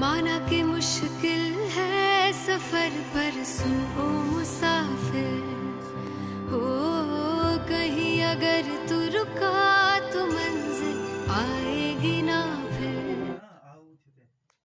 माना कि मुश्किल है सफ़र पर सुन ओ